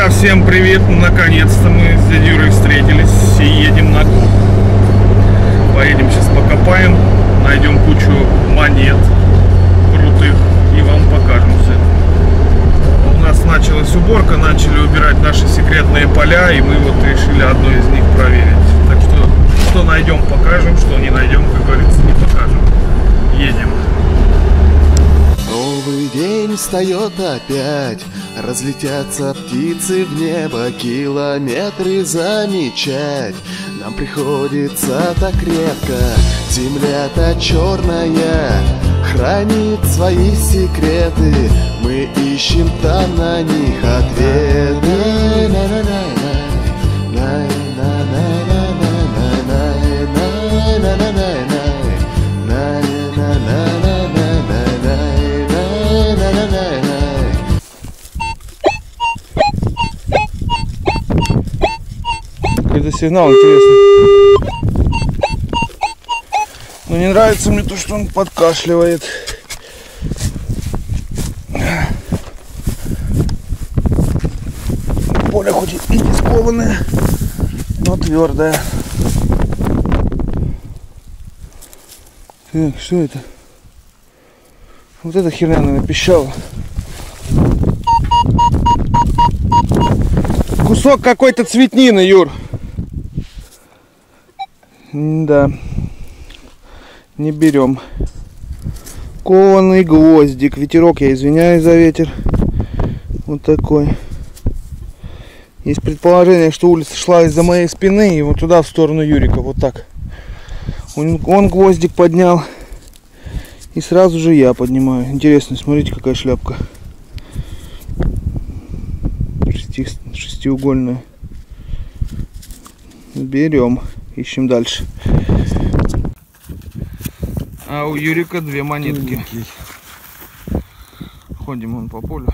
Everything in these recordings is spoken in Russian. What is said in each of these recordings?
Друзья, всем привет! Наконец-то мы с дядей Юрой встретились и едем на Гол. Поедем сейчас покопаем, найдем кучу монет крутых и вам покажем все. У нас началась уборка, начали убирать наши секретные поля, и мы вот решили одно из них проверить. Так что, что найдем, покажем, что не найдем, как говорится, не покажем. Едем. Новый день встает опять, разлетятся птицы в небо, километры замечать. Нам приходится так редко, земля-то черная, хранит свои секреты, мы ищем там на них ответы. Сигнал интересный. Но не нравится мне то, что он подкашливает. Поле хоть и не но твердое. Так, что это? Вот эта херня, наверное, пищала. Кусок какой-то цветнины, Юр. Да. Не берем. Кованый гвоздик. Ветерок, я извиняюсь за ветер. Вот такой. Есть предположение, что улица шла из-за моей спины и вот туда, в сторону Юрика. Вот так. Он, он гвоздик поднял. И сразу же я поднимаю. Интересно, смотрите, какая шляпка. Шести, шестиугольная. Берем. Ищем дальше. А у Юрика две монетки. Ходим он по полю.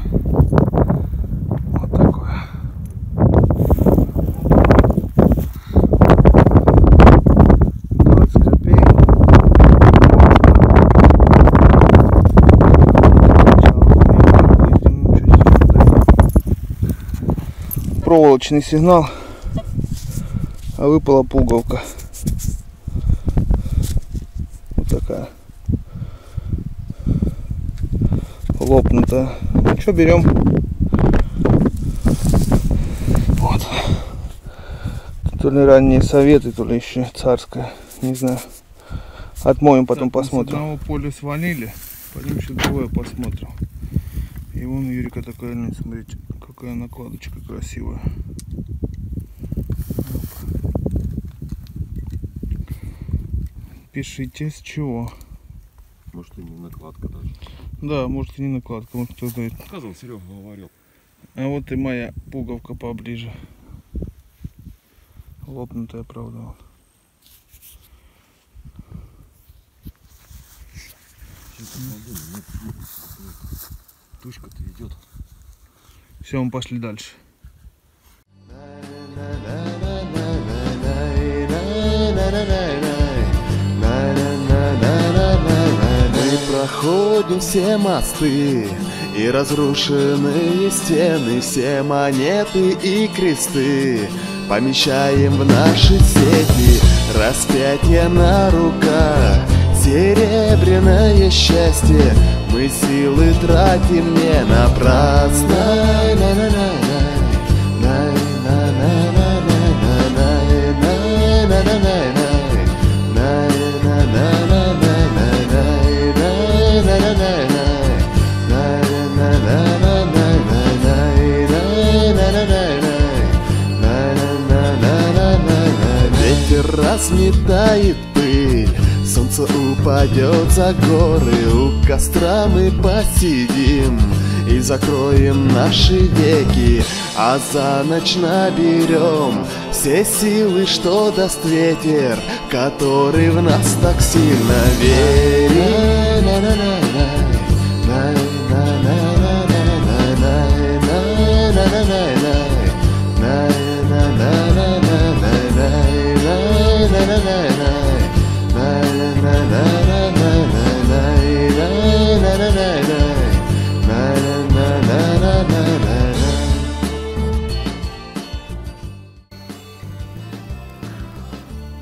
Вот такое. Проволочный сигнал, а выпала пуговка. Вот такая. Лопнутая. Ну что, берем. Вот. То ли ранние советы, то ли еще царская. Не знаю. Отмоем, потом посмотрим. одного поля свалили. Пойдем еще другое посмотрим. И вон Юрика такая, смотрите, какая накладочка красивая. Пишите с чего. Может и не накладка даже. Да, может и не накладка, может кто знает. Сказал, Серега говорил. А вот и моя пуговка поближе. Лопнутая, правда. Вот. Тучка-то идет. Все, мы пошли дальше. Мы проходим все мосты и разрушенные стены, все монеты и кресты помещаем в наши сети, распятие на руках, серебряное счастье, мы силы тратим не напрасно. Ветер разметает пыль Солнце упадет за горы У костра мы посидим И закроем наши веки А за ночь наберем Все силы, что даст ветер Который в нас так сильно верит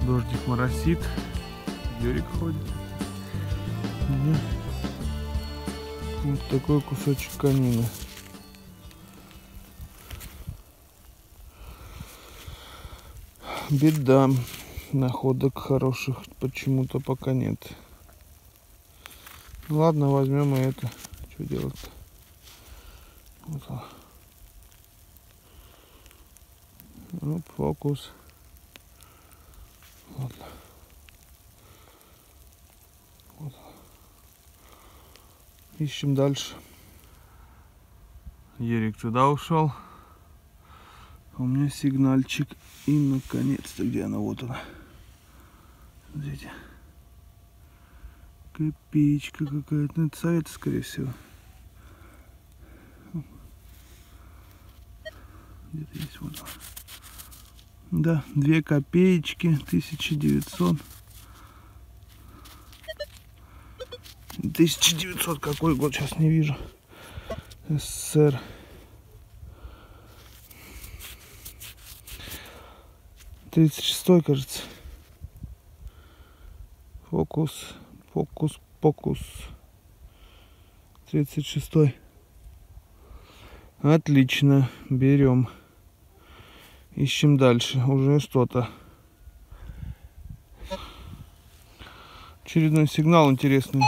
Дождик моросит. Юрик ходит. Вот такой кусочек конины. Беда. Находок хороших почему-то пока нет. Ну ладно, возьмем и это. Что делать-то? Вот. Оп, фокус. Ладно. Вот. Ищем дальше. Ерик туда ушел. А У меня сигнальчик. И наконец-то, где она? Вот она. Смотрите. Копеечка какая-то. Ну, это совет, скорее всего. Где-то есть вот она. Да, две копеечки, 1900. 1900 какой год, сейчас не вижу. СССР. Тридцать шестой, кажется. Фокус, фокус, фокус. Тридцать шестой. Отлично, берем. Ищем дальше. Уже что-то. Очередной сигнал интересный.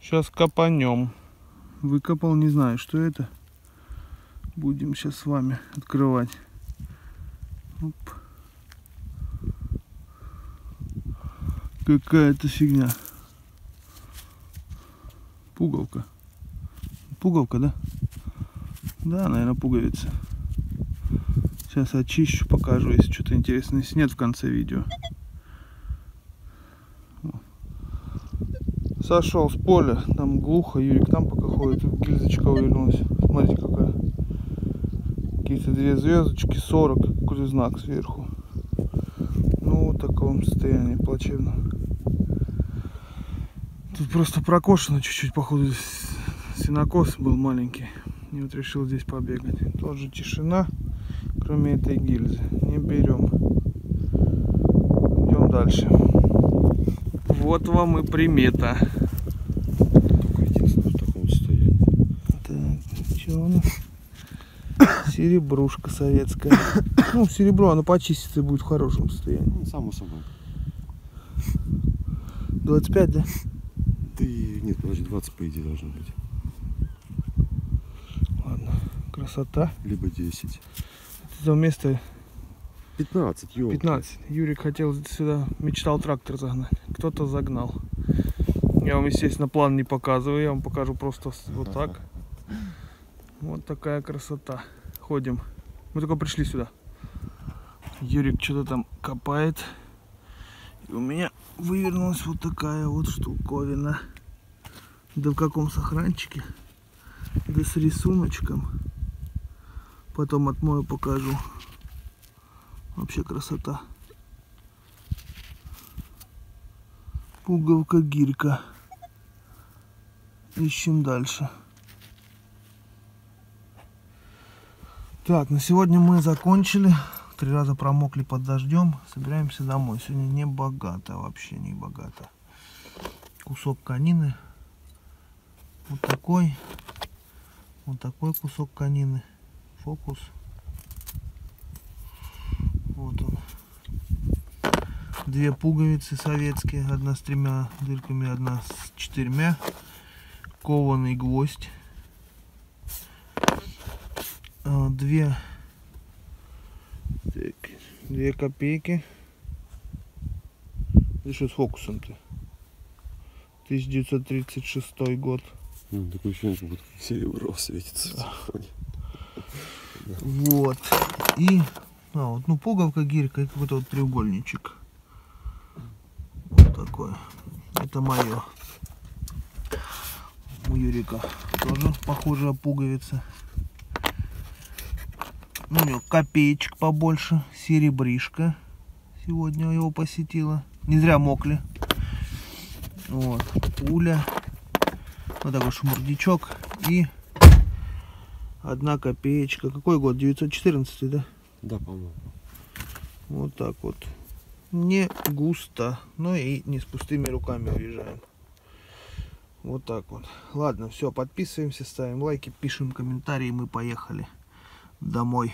Сейчас копанем. Выкопал, не знаю, что это. Будем сейчас с вами открывать. Оп. Какая-то фигня. Пуговка. Пуговка, да? Да, наверное, пуговица. Сейчас очищу, покажу, если что-то интересное снят в конце видео. Сошел с поля, там глухо, Юрик там пока ходит, гильзочка увернулась. Смотрите какая. Какие-то две звездочки, 40, какой-то знак сверху. Ну, в таком состоянии плачевном. Тут просто прокошено чуть-чуть, походу, с- сенокос был маленький. И вот решил здесь побегать. Тоже тишина, кроме этой гильзы. Не берем. Идем дальше. Вот вам и примета. Только единственное в таком состоянии. Так, что у нас? Серебрушка советская. Ну, серебро, оно почистится и будет в хорошем состоянии. Ну, само собой. 25, да? И нет, подожди, 20 по идее должно быть. Ладно, красота. Либо 10. Это место 15, ё. 15. Юрик хотел сюда, мечтал трактор загнать. Кто-то загнал. Я вам, естественно, план не показываю, я вам покажу просто вот так. Вот такая красота. Ходим. Мы только пришли сюда. Юрик что-то там копает. И у меня вывернулась вот такая вот штуковина. Да в каком сохранчике? Да с рисуночком. Потом отмою, покажу. Вообще красота. Пуговка гирька. Ищем дальше. Так, на сегодня мы закончили. Три раза промокли под дождем. Собираемся домой. Сегодня не богато, вообще не богато. Кусок конины. Вот такой. Вот такой кусок конины. Фокус. Вот он. Две пуговицы советские. Одна с тремя дырками, одна с четырьмя. Кованый гвоздь. А, Две, две копейки. Ты что с фокусом-то? 1936 год. Ну, такое ощущение, как будто серебро светится в телефоне. Вот. И а, вот, ну, пуговка, гирька и какой-то вот треугольничек. Вот такой. Это мое. У Юрика тоже похожая пуговица. Ну, У него копеечек побольше. Серебришка сегодня его посетила. Не зря мокли. Вот, пуля. Вот такой шмурдичок. И одна копеечка. Какой год? 914, да? Да, по-моему. Вот так вот. Не густо, но и не с пустыми руками уезжаем. Вот так вот. Ладно, все, подписываемся, ставим лайки, пишем комментарии, мы поехали домой.